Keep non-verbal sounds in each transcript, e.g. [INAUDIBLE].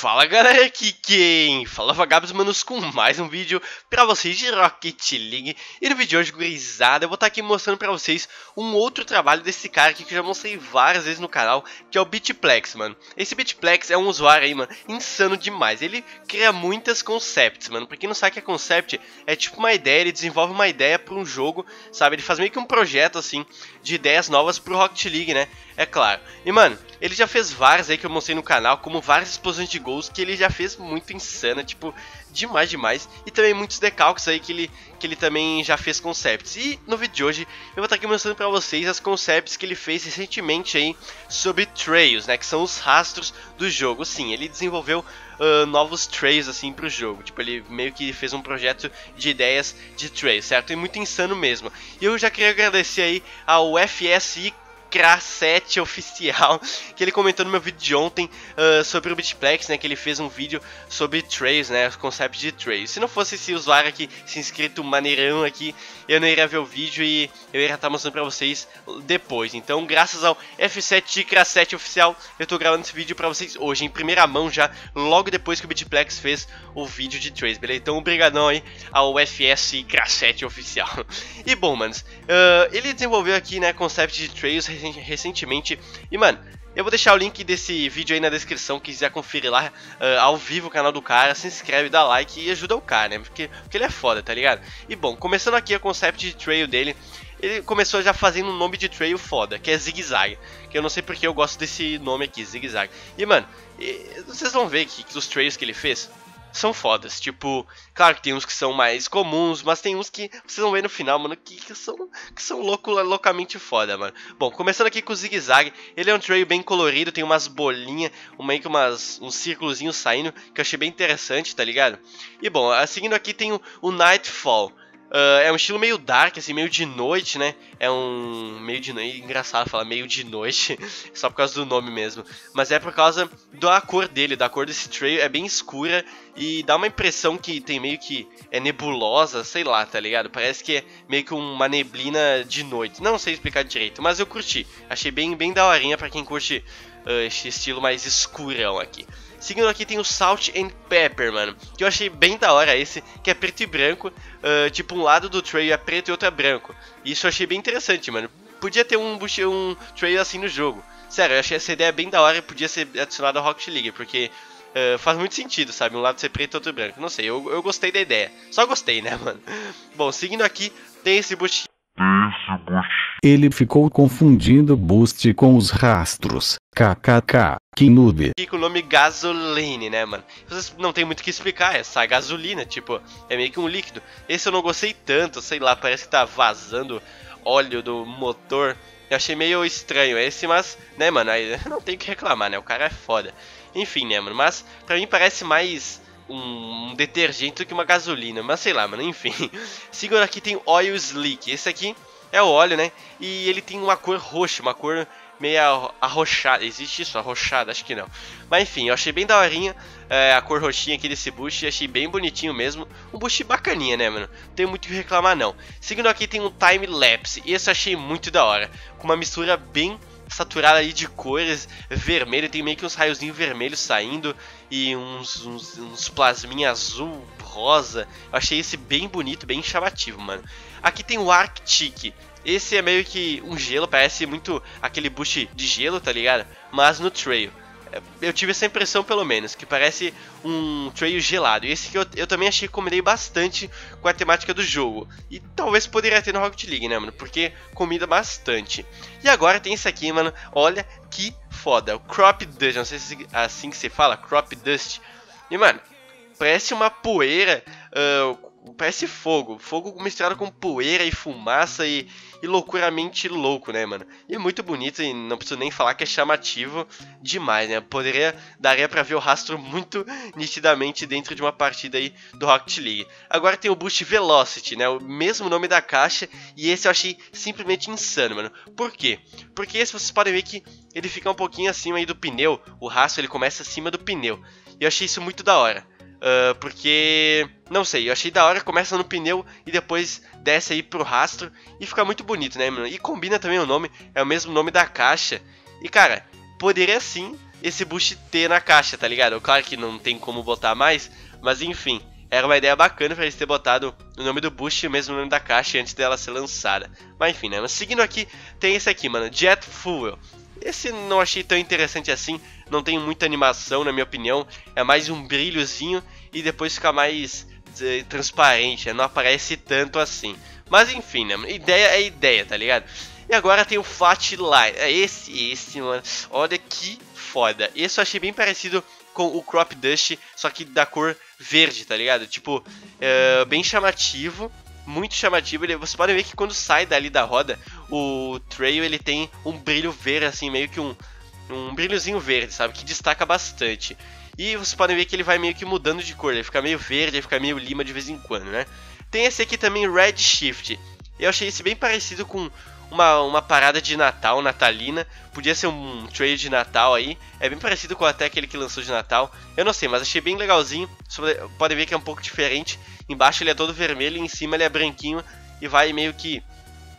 Fala galera, aqui quem? Fala Vagabos Manos com mais um vídeo pra vocês de Rocket League. E no vídeo de hoje, gurizada, eu vou estar aqui mostrando pra vocês um outro trabalho desse cara aqui que eu já mostrei várias vezes no canal Que é o Bitplex, mano. Esse Bitplex é um usuário aí, mano, insano demais. Ele cria muitas concepts, mano. Pra quem não sabe o que é concept, é tipo uma ideia, ele desenvolve uma ideia pra um jogo, sabe? Ele faz meio que um projeto, assim, de ideias novas pro Rocket League, né, é claro. E, mano, ele já fez várias aí que eu mostrei no canal, como várias explosões de gols que ele já fez muito insana, tipo, demais, demais. E também muitos decalques aí que ele, que ele também já fez concepts. E no vídeo de hoje eu vou estar aqui mostrando pra vocês as concepts que ele fez recentemente aí sobre trails, né, que são os rastros do jogo. Sim, ele desenvolveu uh, novos trails assim pro jogo. Tipo, ele meio que fez um projeto de ideias de trails, certo? E muito insano mesmo. E eu já queria agradecer aí ao FSI Cra7 oficial, [LAUGHS] que ele comentou no meu vídeo de ontem uh, sobre o Bitplex, né, que ele fez um vídeo sobre trails, né, os conceitos de trails. Se não fosse esse usuário aqui, se inscrito maneirão aqui, eu não iria ver o vídeo e eu iria estar mostrando pra vocês depois. Então, graças ao F7 Cra7 oficial, eu tô gravando esse vídeo pra vocês hoje, em primeira mão já, logo depois que o Bitplex fez o vídeo de trails, beleza? Então, obrigadão aí ao FS Cra7 oficial. [LAUGHS] E bom, manos, uh, ele desenvolveu aqui, né, concept de trails recentemente. E, mano, eu vou deixar o link desse vídeo aí na descrição, quiser conferir lá uh, ao vivo o canal do cara, se inscreve, dá like e ajuda o cara, né? Porque, porque ele é foda, tá ligado? E bom, começando aqui o concept de trail dele, ele começou já fazendo um nome de trail foda, que é Zig Zag. Que eu não sei porque eu gosto desse nome aqui, Zig Zag. E mano, vocês vão ver que, que os trails que ele fez são fodas. Tipo, claro que tem uns que são mais comuns, mas tem uns que vocês vão ver no final, mano, que, que são, que são louco, loucamente foda, mano. Bom, começando aqui com o Zig Zag, ele é um trail bem colorido, tem umas bolinhas, meio que umas, uns círculozinhos saindo, que eu achei bem interessante, tá ligado? E bom, seguindo aqui tem o, o Nightfall. Uh, é um estilo meio dark, assim, meio de noite, né? É um meio de noite, engraçado falar meio de noite, [LAUGHS] só por causa do nome mesmo. Mas é por causa da cor dele, da cor desse trail, é bem escura e dá uma impressão que tem meio que é nebulosa, sei lá, tá ligado? Parece que é meio que uma neblina de noite. Não sei explicar direito, mas eu curti. Achei bem, bem daorinha pra quem curte uh, esse estilo mais escurão aqui. Seguindo aqui tem o Salt and Pepper, mano. Que eu achei bem da hora esse, que é preto e branco. Uh, tipo, um lado do trail é preto e outro é branco. Isso eu achei bem interessante, mano. Podia ter um, um trail assim no jogo. Sério, eu achei essa ideia bem da hora e podia ser adicionado ao Rocket League, porque uh, faz muito sentido, sabe? Um lado ser preto e outro branco. Não sei, eu, eu gostei da ideia. Só gostei, né, [LAUGHS] mano? Bom, seguindo aqui, tem esse boost. Esse boost ele ficou confundindo Boost com os rastros. KKK, que nude. E com o nome gasoline, né, mano? Vocês não tem muito o que explicar, é essa gasolina, tipo, é meio que um líquido. Esse eu não gostei tanto, sei lá, parece que tá vazando óleo do motor. Eu achei meio estranho esse, mas, né, mano, aí [LAUGHS] não tem o que reclamar, né? O cara é foda. Enfim, né, mano, mas pra mim parece mais um detergente do que uma gasolina, mas sei lá, mano, enfim. [LAUGHS] Segundo aqui tem Oil Slick. Esse aqui é o óleo, né? E ele tem uma cor roxa, uma cor meio arrochada. Existe isso? Arrochada? Acho que não. Mas enfim, eu achei bem daorinha é, a cor roxinha aqui desse bush. Achei bem bonitinho mesmo. Um bush bacaninha, né, mano? Não tem muito o que reclamar, não. Seguindo aqui tem um time lapse. E esse eu achei muito da hora. Com uma mistura bem saturada aí de cores vermelho, tem meio que uns raiozinhos vermelhos saindo e uns, uns, uns plasminha azul, rosa. Eu achei esse bem bonito, bem chamativo, mano. Aqui tem o Arctic. Esse é meio que um gelo, parece muito aquele bush de gelo, tá ligado? Mas no trail. É, eu tive essa impressão pelo menos, que parece um trail gelado. E esse que eu, eu também achei que combinei bastante com a temática do jogo. E talvez poderia ter no Rocket League, né, mano? Porque combina bastante. E agora tem esse aqui, mano. Olha que foda. O Crop Dust. Não sei se é assim que se fala, Crop Dust. E, mano, parece uma poeira. Uh, Parece fogo. Fogo misturado com poeira e fumaça e, e loucuramente louco, né, mano? E muito bonito e não preciso nem falar que é chamativo demais, né? Poderia, daria pra ver o rastro muito nitidamente dentro de uma partida aí do Rocket League. Agora tem o Boost Velocity, né? O mesmo nome da caixa e esse eu achei simplesmente insano, mano. Por quê? Porque esse vocês podem ver que ele fica um pouquinho acima aí do pneu. O rastro ele começa acima do pneu. E eu achei isso muito da hora. Uh, porque, não sei, eu achei da hora, começa no pneu e depois desce aí pro rastro e fica muito bonito, né, mano? E combina também o nome, é o mesmo nome da caixa. E cara, poderia sim esse boost T na caixa, tá ligado? Claro que não tem como botar mais, mas enfim, era uma ideia bacana pra eles ter botado o nome do boost e o mesmo nome da caixa antes dela ser lançada. Mas enfim, né? Mas seguindo aqui, tem esse aqui, mano, Jet Fuel. Esse não achei tão interessante assim, não tem muita animação na minha opinião, é mais um brilhozinho e depois fica mais eh, transparente, né? não aparece tanto assim. Mas enfim, né? Ideia é ideia, tá ligado? E agora tem o Flatline. É esse, esse, mano. Olha que foda. Esse eu achei bem parecido com o Crop Dust, só que da cor verde, tá ligado? Tipo, é, bem chamativo, muito chamativo. Ele, vocês podem ver que quando sai dali da roda, o Trail ele tem um brilho verde, assim, meio que um, um brilhozinho verde, sabe? Que destaca bastante. E vocês podem ver que ele vai meio que mudando de cor, ele fica meio verde, ele fica meio lima de vez em quando, né? Tem esse aqui também, Red Shift. Eu achei esse bem parecido com uma, uma parada de Natal, natalina. Podia ser um trailer de Natal aí. É bem parecido com até aquele que lançou de Natal. Eu não sei, mas achei bem legalzinho. Pode ver que é um pouco diferente. Embaixo ele é todo vermelho em cima ele é branquinho. E vai meio que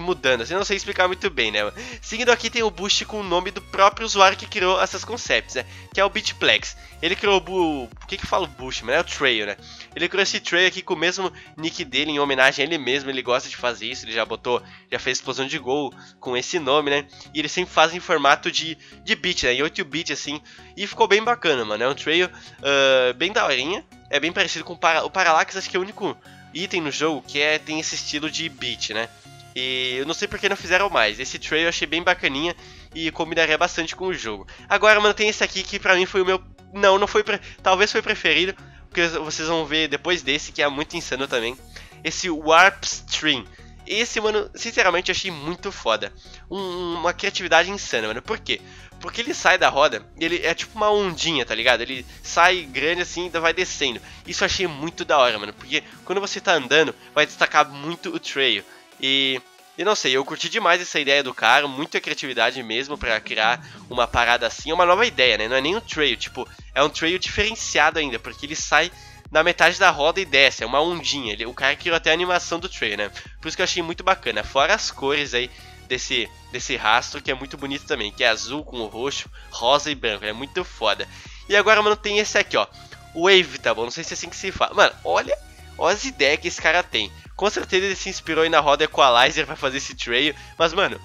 mudando. Assim, não sei explicar muito bem, né? Seguindo aqui tem o boost com o nome do próprio usuário que criou essas concepts, né? Que é o Bitplex. Ele criou o... O que que fala o boost? É o Trail, né? Ele criou esse Trail aqui com o mesmo nick dele, em homenagem a ele mesmo. Ele gosta de fazer isso, ele já botou... Já fez explosão de gol com esse nome, né? E ele sempre faz em formato de, de bit, né? Em 8 bits, assim. E ficou bem bacana, mano. É um Trail uh, bem daorinha. É bem parecido com o, Para... o Parallax, acho que é o único item no jogo que é, tem esse estilo de beat, né? E eu não sei por que não fizeram mais. Esse trail eu achei bem bacaninha e combinaria bastante com o jogo. Agora, mano, tem esse aqui que pra mim foi o meu. Não, não foi. Pre... Talvez foi preferido, porque vocês vão ver depois desse, que é muito insano também. Esse Warp Stream. Esse, mano, sinceramente eu achei muito foda. Um, uma criatividade insana, mano. Por quê? Porque ele sai da roda, ele é tipo uma ondinha, tá ligado? Ele sai grande assim e vai descendo. Isso eu achei muito da hora, mano. Porque quando você tá andando, vai destacar muito o trail. E, e não sei, eu curti demais essa ideia do cara, muita criatividade mesmo para criar uma parada assim, é uma nova ideia, né? Não é nem um trail, tipo, é um trail diferenciado ainda, porque ele sai na metade da roda e desce, é uma ondinha. Ele, o cara criou até a animação do trail, né? Por isso que eu achei muito bacana. Fora as cores aí desse, desse rastro, que é muito bonito também, que é azul com roxo, rosa e branco, é muito foda. E agora, mano, tem esse aqui, ó. Wave, tá bom? Não sei se é assim que se fala. Mano, olha, olha as ideias que esse cara tem. Com certeza ele se inspirou aí na roda Equalizer pra fazer esse trail. Mas, mano,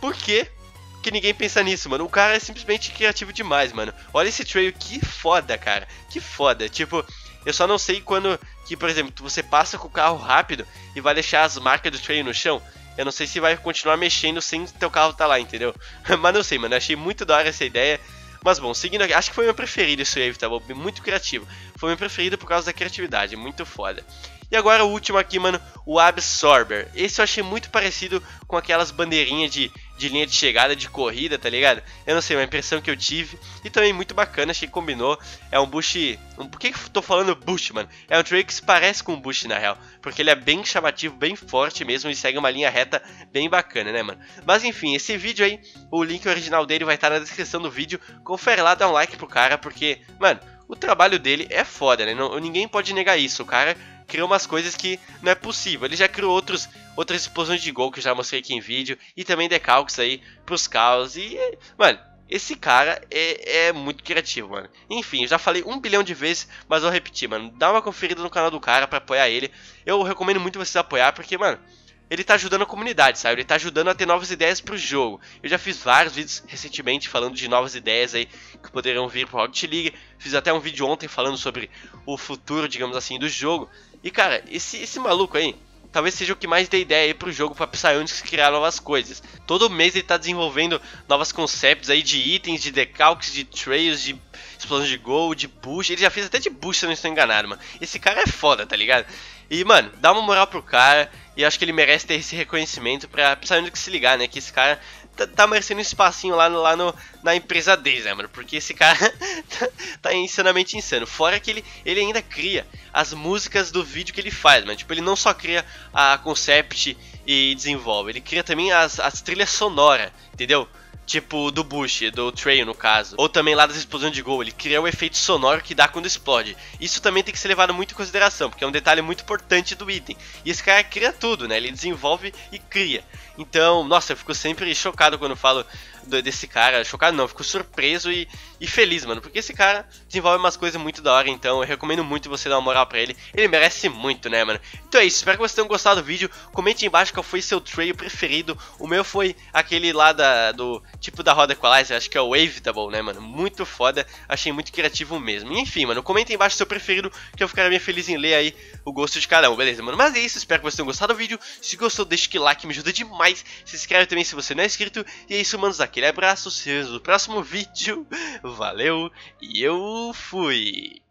por que que ninguém pensa nisso, mano? O cara é simplesmente criativo demais, mano. Olha esse trail, que foda, cara. Que foda. Tipo, eu só não sei quando que, por exemplo, você passa com o carro rápido e vai deixar as marcas do trail no chão. Eu não sei se vai continuar mexendo sem teu carro tá lá, entendeu? [LAUGHS] Mas não sei, mano. Achei muito da hora essa ideia. Mas bom, seguindo aqui, acho que foi meu preferido esse Wave, tá bom? Muito criativo. Foi meu preferido por causa da criatividade, muito foda. E agora o último aqui, mano, o Absorber. Esse eu achei muito parecido com aquelas bandeirinhas de, de linha de chegada de corrida, tá ligado? Eu não sei, uma impressão que eu tive. E também muito bacana, achei que combinou. É um boost... Um, por que, que tô falando boost, mano? É um trail que parece com um boost, na real. Porque ele é bem chamativo, bem forte mesmo e segue uma linha reta bem bacana, né, mano? Mas enfim, esse vídeo aí, o link original dele vai estar na descrição do vídeo. Confere lá, dá um like pro cara, porque, mano, o trabalho dele é foda, né? Não, ninguém pode negar isso. O cara criou umas coisas que não é possível. Ele já criou outros, outras explosões de gol que eu já mostrei aqui em vídeo. E também decalques aí pros carros. E, mano, esse cara é, é, muito criativo, mano. Enfim, eu já falei um bilhão de vezes, mas vou repetir, mano. Dá uma conferida no canal do cara pra apoiar ele. Eu recomendo muito vocês apoiar, porque, mano, ele tá ajudando a comunidade, sabe? Ele tá ajudando a ter novas ideias pro jogo. Eu já fiz vários vídeos recentemente falando de novas ideias aí que poderiam vir pro Rocket League. Fiz até um vídeo ontem falando sobre o futuro, digamos assim, do jogo. E cara, esse, esse maluco aí, talvez seja o que mais dê ideia aí pro jogo pra Psyonix criar novas coisas. Todo mês ele tá desenvolvendo novas concepts aí de itens, de decalques, de trails, de explosão de gol, de push. Ele já fez até de push, se eu não estou enganado, mano. Esse cara é foda, tá ligado? E, mano, dá uma moral pro cara. E acho que ele merece ter esse reconhecimento pra Psyonix se ligar, né? Que esse cara tá, tá merecendo um espacinho lá, no, lá no, na empresa deles, né, mano? Porque esse cara tá, [LAUGHS] tá insanamente insano. Fora que ele, ele ainda cria as músicas do vídeo que ele faz, mano. Tipo, ele não só cria a concept e desenvolve, ele cria também as, as trilhas sonoras, entendeu? Tipo do Bush, do Trail no caso. Ou também lá das explosões de gol, ele cria o efeito sonoro que dá quando explode. Isso também tem que ser levado muito em consideração, porque é um detalhe muito importante do item. E esse cara cria tudo, né? Ele desenvolve e cria. Então, nossa, eu fico sempre chocado quando falo desse cara. Chocado não, fico surpreso e, e feliz, mano. Porque esse cara desenvolve umas coisas muito da hora, então eu recomendo muito você dar uma moral pra ele. Ele merece muito, né, mano? Então é isso, espero que vocês tenham gostado do vídeo. Comente embaixo qual foi seu trail preferido. O meu foi aquele lá da, do tipo da roda Equalizer, acho que é o Wavetable, né, mano? Muito foda, achei muito criativo mesmo. Enfim, mano, comenta aí embaixo seu preferido, que eu ficaria bem feliz em ler aí o gosto de cada um, beleza, mano? Mas é isso, espero que vocês tenham gostado do vídeo. Se gostou, deixa aquele like, me ajuda demais. Se inscreve também se você não é inscrito. E é isso, manos, aquele abraço, se vemos no próximo [LAUGHS] vídeo. Valeu, e eu fui!